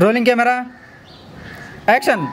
rolling camera action